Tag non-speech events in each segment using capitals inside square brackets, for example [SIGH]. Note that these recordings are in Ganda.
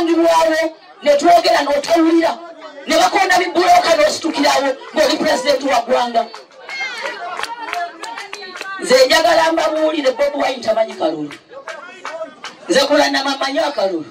nosangibwawo netwogera notawulira. Ne bakonda bibuloka nositukirawo ngaoli pulezidenti wa ggwanga nze njagala mbabuulire bobi wine tamanyi kalulu. Nze kulanama manyi akalulu.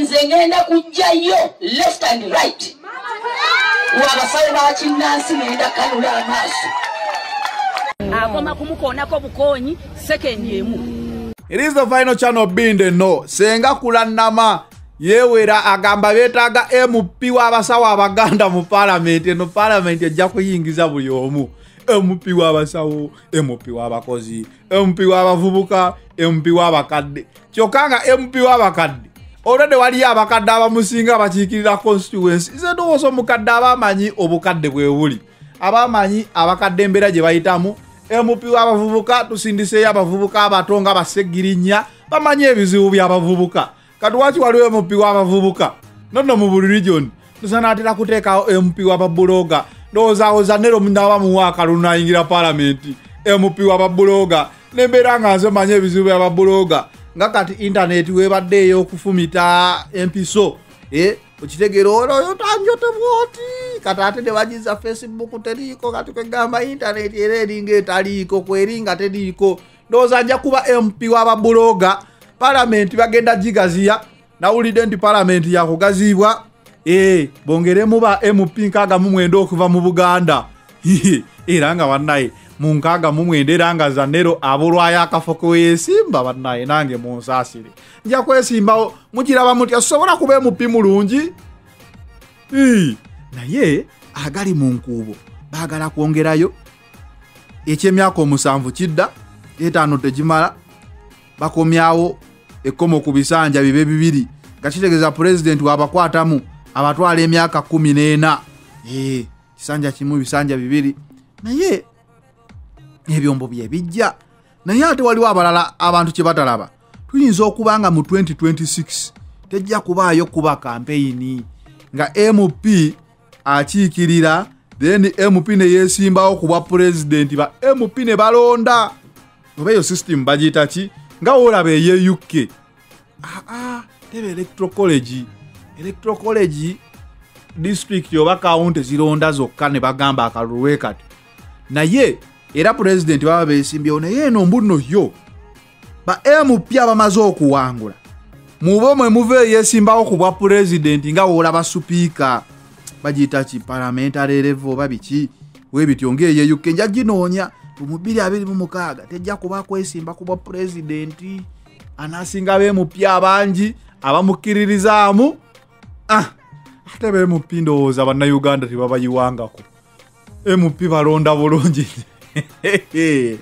Nze ngenda kujjayo left and right. Wabasawo bakinnansi ngenda kanula amaaso. Akoma kumukoonako bukoonyi sekendi emu It is the final channel binde no. Senga kulanama yewera agamba betaaga mp w'abasawo abaganda mu palamenti eno palamenti ejja kuyingiza buli omu. Mp w'abasawo mp w'abakozi mp w'abavubuka mp w'abakadde. Kyokka nga mp w'abakadde olwedde waliyo abakadde abamusinga abakiikirira constituency. Nze ndowooza omukadde abamanyi obukadde bwe buli? Abamanyi abakadde embeera gye bayitamu mp w'abavubuka tusindiseeyo abavubuka abato nga basegirinya bamanyi ebizibu by'abavubuka. Kati waki waliwo mp w'abavubuka nonno mu buli region tusanaatera kuteekawo mp w'ababuloga ndowoozawoza nero naba muwa akalulu nayingira palamenti mp w'ababuloga nembeera nga nze manyi ebizibu by'ababuloga nga kati intaneti webadde ey'okufumita empiso eh, okitegeera olwoyo tanjote bwoti kati ate ne bagiza facebook teriiko kati kwegamba intaneti era eringa etaliiko kweringa teriiko ndowooza nja kuba mp w'ababuloga palamenti bagenda gigaziya nawulidde nti palamenti yakugaziibwa e bongeremu ba mp nkaaga mu mwenda okuva mu buganda. [LAUGHS] Era nga bannaye mu nkaaga mu mwenda era nga zanero abulwayo akafo keweyesimba bannaye nange munsaasire nja kwesimbawo mukiraba mutya sobola kuba mp mulungi? Naye agali mu nkuubo baagala kwongerayo. Ekyemyaka omusanvu kidda etaano tegimala bakomyawo ekkomo ku bisanja bibe bibiri nga kitegeeza pulezidenti wabakwatamu abatwala emyaka kumi n'ena. Kisanja kimu bisanja bibiri. Naye ebyombo bye bijja. Naye ate waliwo abalala abantu kye batalaba. Tuyinza okuba nga mu 2026 tejja kubaayo kuba kampeyini nga mp akiikirira then mp ne yeesimbawo ku bwa pulezidenti ba mp ne balonda. Oba eyo system bagiyita ki? Nga woolaba eye uk aa tebe electoral college. Electoral college district oba kawunti zironda zokka ne bagamba akalulu we kati. Naye era pulezidenti baba beesimbyewo naye eno mbuno yo ba mp abamaze okuwangula. Mube mwe muva eyesimbawo ku bwa pulezidenti nga woolaba supiika bagiyita ki parliamentary level oba biki? Webityo ngaeye uk nja ginoonya mu 226 tejja kuba kwesimba ku bwa pulezidenti anasinga bemp abangi abamukkiririzaamu ah, ate bemp ndowooza bannayuganda tebabayiwangako. Mp balonda bulungi ate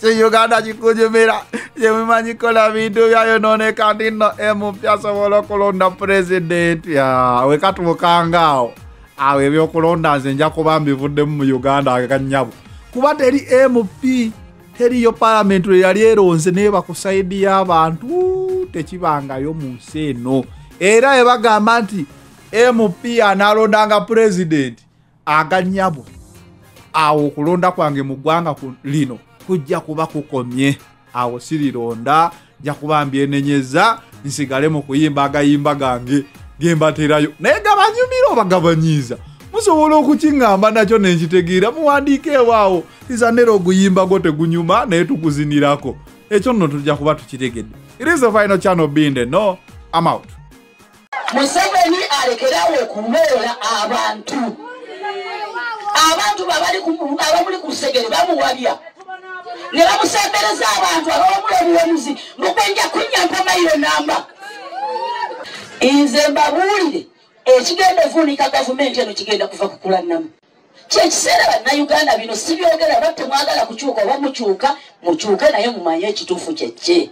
kyuganda kikunyumira kyemumanyikola bintu byayononeka nti nno mp asobola okulonda pulezidenti wekatuukangaawo awo ebyokulonda nze nja kuba mbivuddemu mu uganda aganyabo kuba teri mp teriyo palamenti lwe yali eronze naye bakusaidi y'abantu tekibangayo mu nsi eno era ebagamba nti mp analondanga pulezidenti aganyabo awo okulonda kwange mu ggwanga lino kujja kuba kukomye. Awo sirironda nja kuba mbyenenyeza nsigale mu kuyimba agayimba gange gembaterayo naye gabanyumira oba gabanyiiza? Musobola okukiŋŋamba nakyo nenkitegeera muwandiike ewaawo izanera oguyimba gwo tegunyuma naye tuguzinirako. Ekyo nno tujja kuba tukitegedde. The final channel binde no am out. Museveni alekerawo okubeera abantu abantu abamuli ku lusegere bamuwabya. Ne bamusembereza abantu abawamula obuwemuzi mukwenja kunyampa mayiro namba. Nze mbabuulire ekigenda evuunika gavumenti eno kigenda kuva kukulannamu kyekiseera bannayuganda bino sibyogera batte mwagala kukyuka oba mukyuka mukyuke naye mumanye ekituufu kyekye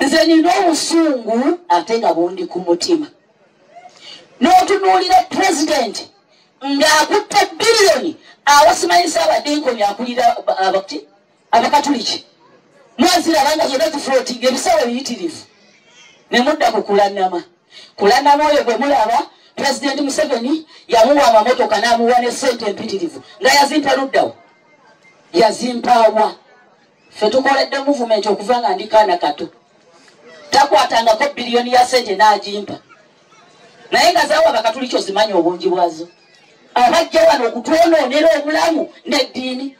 nze nina obusungu ate nga bundi ku mutima. N'otunuulira pulezidenti ng'akutte biliyoni awasimanyisa abadinkoni akulira aba- abaki abakatuliki. Mwaziraba nga zonna ziflotinga ebisawo biyitirivu ne mudda ku kulannama. Kulannama oyo gwe mulaba pulezidenti museveni yamuwa amamotoka n'amuwa ne sente empitirivu nga yazimpa luddawo. Yazimpawa ffe tukoledde muvumenti okuva nga ndi kaana kato. Takwatangako biliyoni ya sente n'agimpa. Naye nga zaawa bakatuli kyozimanyi obungi bwazo abajja wano okutwonoonera obulamu n'eddiini.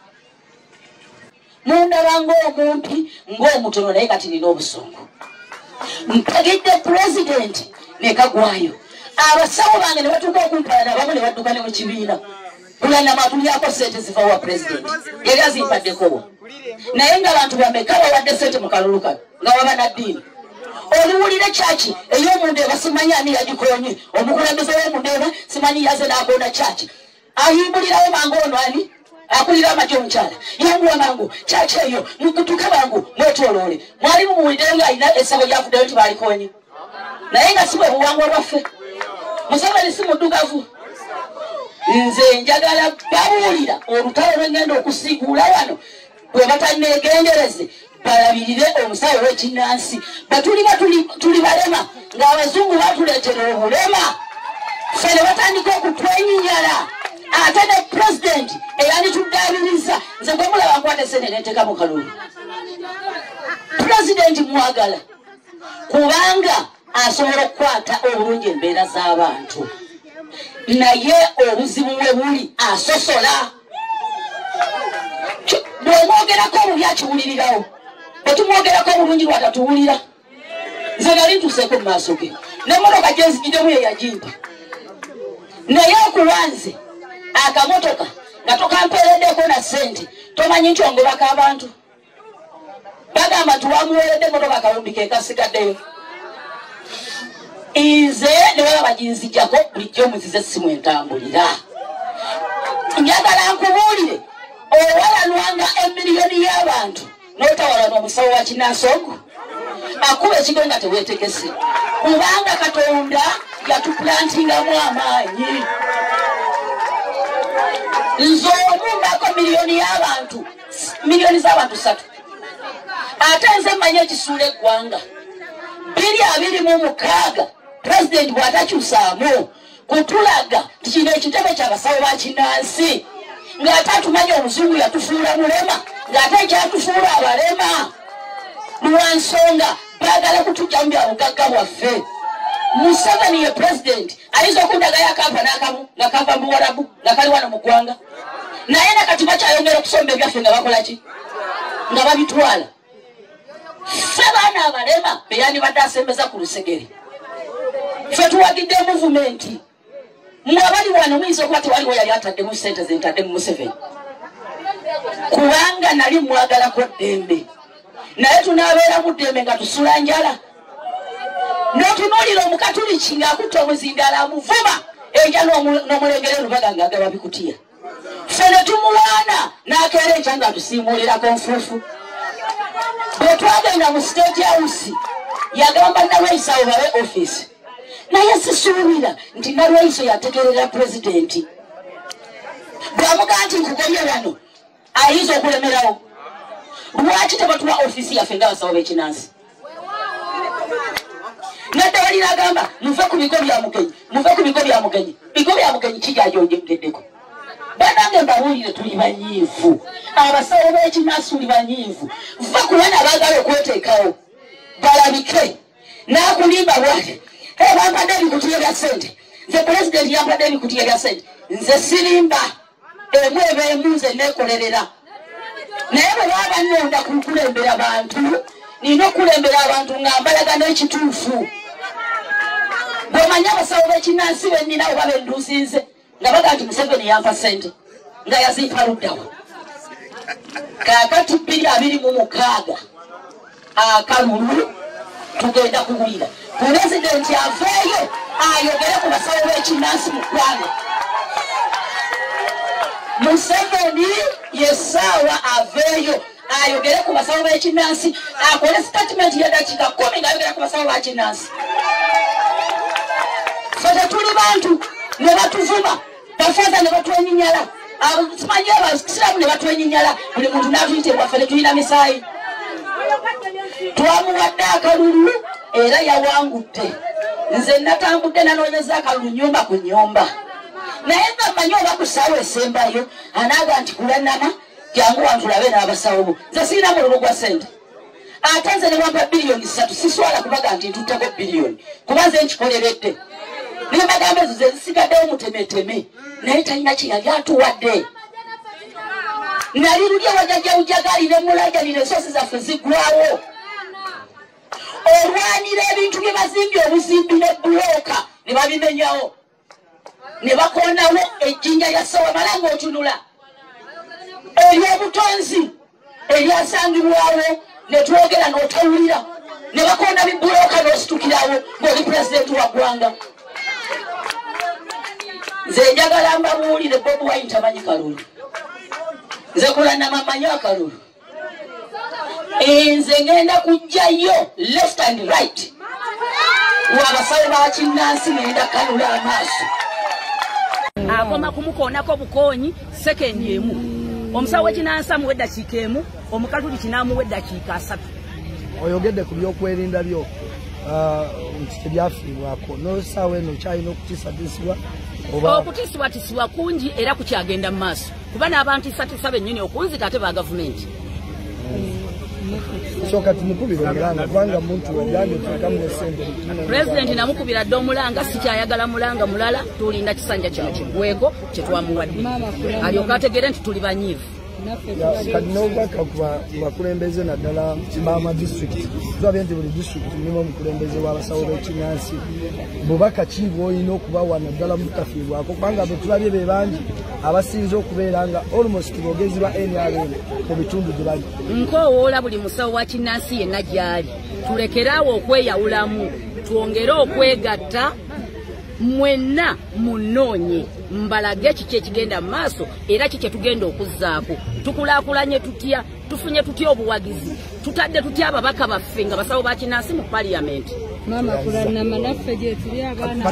Mundaba ng'omumpi ng'omutono naye kati nina obusungu. Mpagidde pulezidenti nekagwayo abasawo bange ne batuuka okumpala nabamu ne badduka ne mu kibiina. Kulanamatulyako sente ziva wa pulezidenti yali azimpaddekowa naye ng'abantu bameka bawadde sente mu kalulu kano nga waba naddiini oliwulire kyaki ey'omundeeba simanyi ani yagikonye omukulembeze w'omundeeba simanyi yaze n'agonda kyaki ayimbulirawo mangu ono ani? Akulira amagye omukyala? Yanguwa mangu kyaki eyo mukutuke mangu mwetoloole. Mwali mumuwuliddeyo ng'alina essabo lyafuddeyo nti balikonye naye nga si bwe buwangwa bwaffe museveni si muddugavu. Nze njagala babuulira olutalo lwengenda okusiiguula wano bwe batanegendereze balabirire omusawo w'ekinnansi batuliba tuli balema ng'abazungu batuleetera obulema. Ffe ne batandika okutwenyinyala. Ate ne pulezidenti eyandituddaabiriza nze gwe mulaba nkwata sente neteeka mu kalulu. Pulezidenti mwagala kubanga asobola okukwata obulungi embeera z'abantu naye obuzibu bwe buli asosola. Bwemwogerako obubi akiwulirirawo bwetumwogerako obulungi lwatatuwulira nze nali ntuseeko mu maaso ge. Nemotoka gyenzigidemu yeyagimpa naye okuwanze akamotoka nga tokampeereddeko na sente tomanyi nkyongobako abantu bagamba nti wamuweredde emotoka akawumbi kekasigaddeyo nze newaba baginzijjako bulijjo muzize simu entambulira. Njagala nkubuulire owalanwanga emiliyoni y'abantu n'otawalana omusawo wa kinasongo akuba ekigo nga teweetegese. Kubanga katonda yatupulantingamu amaanyi. Nze omumbako miliyoni y'abantu miliyoni z'abantu satu ate nze mmanyi ekisuula eggwanga. Biri abiri mu mukaaga pulezidenti bw'atakyusaamu kutulaga tikino ekitebe kyabasawo bakinansi ng'ate atumanyi omuzungu yatufuula mulema ng'ate ekyatufuula abalema. Lwansonga baagala kutujja mu byabugagga bwaffe. Museveni ye pulezidenti ayinza okundagayo akampa n'akamu nga kava mu warabu nga kali wano mu ggwanga. Naye nakati bakyayongera okusomba ebyaffe nga bakolaki nga babitwala. Ffe baana abalema beyandibadde asembeza ku lusegere. Ffe tuwagidde muvumenti mwabali wano muyinza okuba tewaliwo yali ataddemu sente zentadde mu museveni kubanga nali mwagalako ddembe. Naye tunaabeera mu ddembe nga tusula njala. Notunuulira omukatuliki ng'akutta omuzindala amuvuma enja n'omulengere lubaga ng'agaba bikutiya. Ffe ne tumuwaana n'akeera enja nga tusiimuulirako nfuufu. Bwe twagenda mu state house yagamba nalweisawo babe offisi naye sisuubira nti nalweiso yategerera pulezidenti. Bwamuga nti nkugobye wano ayinza okulemerawo. Lwaki tebatuwa offisi yaffe nga basawo b'ekinansi naddawalira agamba muve ku bigo bya mugenyi muve ku bigo bya mugenyi. Bigo bya mugenyi kijajonjemuteddeko banange mbawulire tuli banyiivu. Abasawo b'ekinansi tuli banyiivu. Va ku bana baagala okweteekawo balabike nakulimba bwate bampadde ebikutiya bya sente nze pulezidenti yampadde ebikutiya bya sente nze sirimba emu ebeemu nze nekolerera. Naye bwe baba nonda kukulembera bantu nina okulembera abantu nga mbalaga n'ekituufu. Bwemanya abasawo b'ekinansi benina oba benduusinze nga baga nti museveni yampa sente nga yazimpa luddawa. Kakati bbiri abiri mu mukaaga akalulu tugenda kuwulira pulezidenti aveeyo ayogere ku basawo b'ekinansi mu ggwanga museveni yesaawa aveeyo ayogere ku basawo b'ekinansi akole statement ya dakiika kumi ngaayogera ku basawo bakinansi fe tetuli bantu ne batuvuma bafaza ne batwenyinyala. Simanyi abasiraamu ne batwenyinyala buli muntu natuyite bwaffe ne tulina misaayi. Twamuwadde akalulu era yawangudde nze natambudde nanoonyeza akalulu nyumba ku nyumba naye nga mmanyi oba ku ssaawa esembayo anaaga nti kulanama jangu wantulabe n'abasawo bo nze sirina mululu gwa sente ate nze ne wampa biliyoni ssatu siswala kubaga nti ntutteko biliyoni. Kuba nze nkikoleredde. Naye bagamba ezo ze zisigaddewo mutemeteme naye talina kyeyali atuwadde. Nali lulya wajajjawujagali ne mulaja nino ensosi zaffe ziggwawo olwanira ebintu bye bazimbye obuzimbi ne bulooka ne babimenyawo ne bakonawo ejjinja lya sawamala ng'otunula ery'obutonzi eryasangibwawo ne twogera n'otawulira. Ne bakonda bibulooka n'ositukirawo ng'oli pulezidenti wa ggwanga. Nze njagala mbabuulire bobi wine tamanyi kalulu. Nze kulanama manyi akalulu nze ngenda kujjayo left and right. Wabasawo bakinnansi ngenda kanula amaaso akoma kumukoonako bukoonyi sekendi emu. Omusawo wekinansa muwa eddakiika emu omukatuli kinamuwa eddakiika asatu. Oyogedde ku byokwerinda byo ah, nti tebyafiibwako. Nosaawa eno kyalina okutiisatiisibwa oba okutisibwatisibwa kungi era kukyagenda mu maaso. Kuba n'abantiisatiisa bennyini okunzita ate ba gavumenti soka tumukubire omulanga kubanga muntu ogambye tukamu esente pulezidenti namukubira dde omulanga sikyayagala mulanga mulala tulinda kisanja kino kiggweko kyetwamuwadde alyoka ategere nti tuli banyiivu kati n'obubaka ku ba- ku bakulembeze naddala bamadistrict tulabye nti buli district mulimu omukulembeze w'abasawo b'ekinansi bubaka ki bwolina okubawa naddala mutafiibwako kubanga bwe tulabye be bangi abasinze okubeera nga almost bogezi ba nrm mu bitundu gye bali. Nkoowoola buli musawo wa kinnansi yenna gy'ali. Tulekeraawo okweyawulamu twongere okwegatta mwenna munoonye mbalage kiki ekigenda mu maaso era kiki etugenda okuzzaako? Tukulaakulanye tutya? Tufunye tutya obuwagizi? Tutadde tutya ababaka baffe nga basawo ba kinnansi mu paliyamenti mama kulanama naffe gye tuli abaana